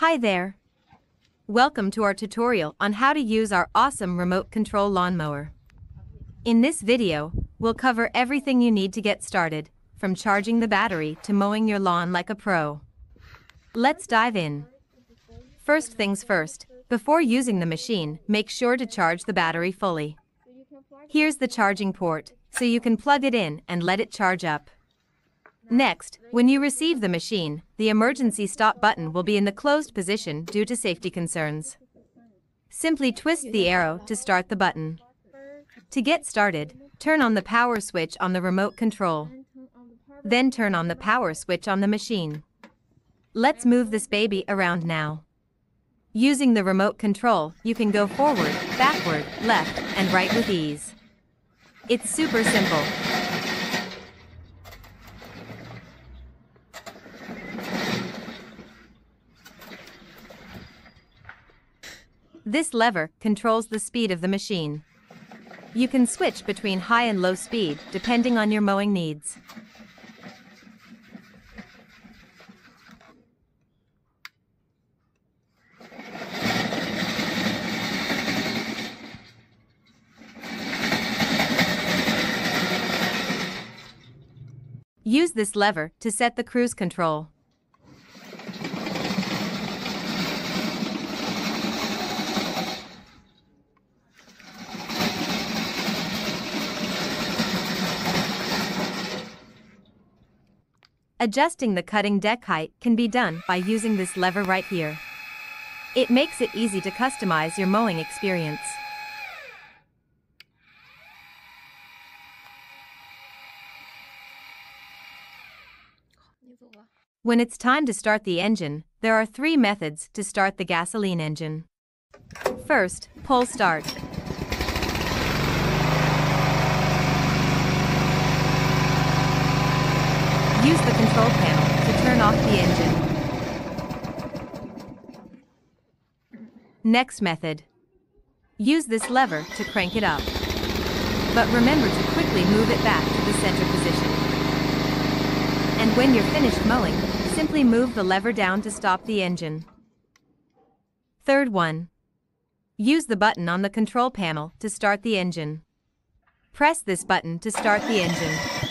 Hi there. Welcome to our tutorial on how to use our awesome remote control lawnmower. In this video, we'll cover everything you need to get started, from charging the battery to mowing your lawn like a pro. Let's dive in. First things first, before using the machine, make sure to charge the battery fully. Here's the charging port, so you can plug it in and let it charge up. Next, when you receive the machine, the emergency stop button will be in the closed position due to safety concerns. Simply twist the arrow to start the button. To get started, turn on the power switch on the remote control. Then turn on the power switch on the machine. Let's move this baby around now. Using the remote control, you can go forward, backward, left, and right with ease. It's super simple. This lever controls the speed of the machine. You can switch between high and low speed depending on your mowing needs. Use this lever to set the cruise control. Adjusting the cutting deck height can be done by using this lever right here. It makes it easy to customize your mowing experience. When it's time to start the engine, there are three methods to start the gasoline engine. First, pull start. Use the control panel to turn off the engine. Next method. Use this lever to crank it up. But remember to quickly move it back to the center position. And when you're finished mowing, simply move the lever down to stop the engine. Third one. Use the button on the control panel to start the engine. Press this button to start the engine.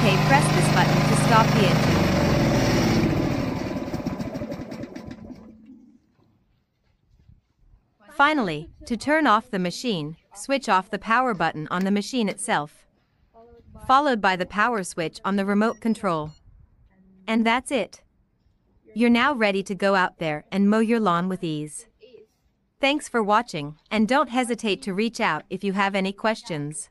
OK, press this button to stop the engine. Finally, to turn off the machine, switch off the power button on the machine itself, followed by the power switch on the remote control. And that's it. You're now ready to go out there and mow your lawn with ease. Thanks for watching, and don't hesitate to reach out if you have any questions.